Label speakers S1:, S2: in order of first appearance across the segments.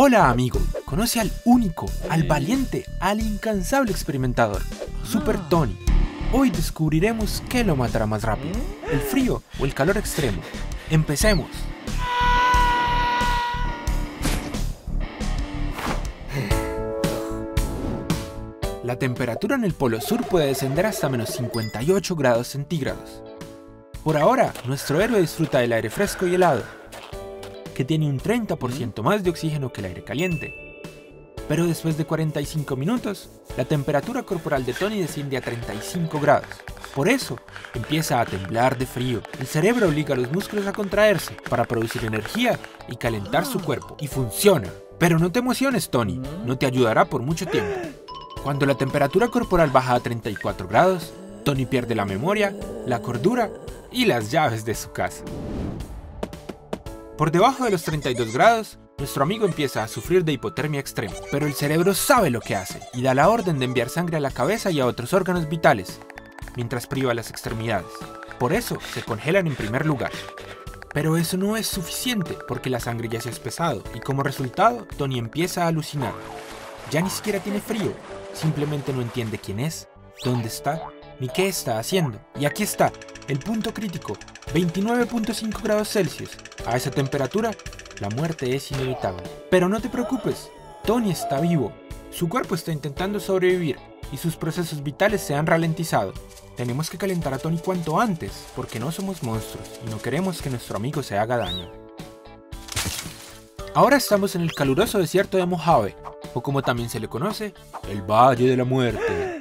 S1: Hola amigo, conoce al único, al valiente, al incansable experimentador, Super Tony. Hoy descubriremos qué lo matará más rápido, el frío o el calor extremo. Empecemos. La temperatura en el Polo Sur puede descender hasta menos 58 grados centígrados. Por ahora, nuestro héroe disfruta del aire fresco y helado, que tiene un 30% más de oxígeno que el aire caliente. Pero después de 45 minutos, la temperatura corporal de Tony desciende a 35 grados. Por eso, empieza a temblar de frío. El cerebro obliga a los músculos a contraerse para producir energía y calentar su cuerpo. Y funciona. Pero no te emociones, Tony. No te ayudará por mucho tiempo. Cuando la temperatura corporal baja a 34 grados, Tony pierde la memoria, la cordura y las llaves de su casa. Por debajo de los 32 grados, nuestro amigo empieza a sufrir de hipotermia extrema, pero el cerebro sabe lo que hace y da la orden de enviar sangre a la cabeza y a otros órganos vitales, mientras priva las extremidades. Por eso se congelan en primer lugar. Pero eso no es suficiente porque la sangre ya se ha espesado y como resultado Tony empieza a alucinar. Ya ni siquiera tiene frío, simplemente no entiende quién es, dónde está ni qué está haciendo. Y aquí está, el punto crítico, 29.5 grados Celsius. A esa temperatura, la muerte es inevitable. Pero no te preocupes, Tony está vivo. Su cuerpo está intentando sobrevivir y sus procesos vitales se han ralentizado. Tenemos que calentar a Tony cuanto antes, porque no somos monstruos y no queremos que nuestro amigo se haga daño. Ahora estamos en el caluroso desierto de Mojave, o como también se le conoce, el Valle de la Muerte.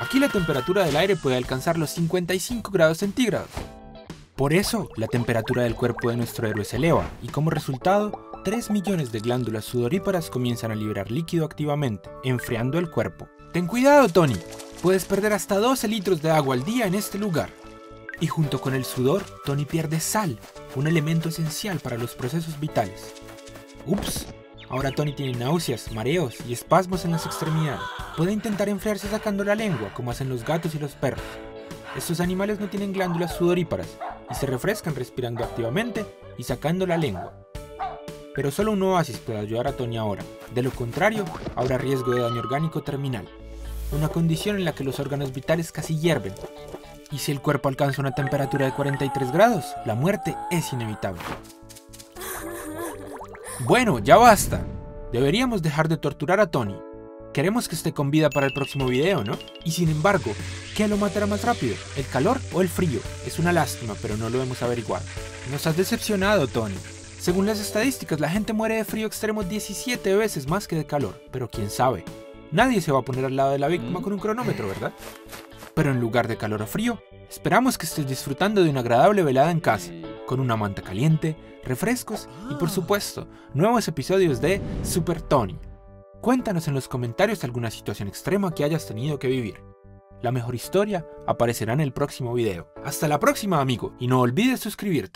S1: Aquí la temperatura del aire puede alcanzar los 55 grados centígrados. Por eso, la temperatura del cuerpo de nuestro héroe se eleva y como resultado, 3 millones de glándulas sudoríparas comienzan a liberar líquido activamente, enfriando el cuerpo. Ten cuidado, Tony. Puedes perder hasta 12 litros de agua al día en este lugar. Y junto con el sudor, Tony pierde sal, un elemento esencial para los procesos vitales. Ups, ahora Tony tiene náuseas, mareos y espasmos en las extremidades. Puede intentar enfriarse sacando la lengua, como hacen los gatos y los perros. Estos animales no tienen glándulas sudoríparas y se refrescan respirando activamente y sacando la lengua. Pero solo un oasis puede ayudar a Tony ahora. De lo contrario, habrá riesgo de daño orgánico terminal. Una condición en la que los órganos vitales casi hierven. Y si el cuerpo alcanza una temperatura de 43 grados, la muerte es inevitable. Bueno, ya basta. Deberíamos dejar de torturar a Tony. Queremos que esté con vida para el próximo video, ¿no? Y sin embargo, ¿qué lo matará más rápido? ¿El calor o el frío? Es una lástima, pero no lo hemos averiguado. Nos has decepcionado, Tony. Según las estadísticas, la gente muere de frío extremo 17 veces más que de calor, pero quién sabe. Nadie se va a poner al lado de la víctima con un cronómetro, ¿verdad? Pero en lugar de calor o frío, esperamos que estés disfrutando de una agradable velada en casa, con una manta caliente, refrescos y por supuesto, nuevos episodios de Super Tony. Cuéntanos en los comentarios alguna situación extrema que hayas tenido que vivir. La mejor historia aparecerá en el próximo video. Hasta la próxima amigo y no olvides suscribirte.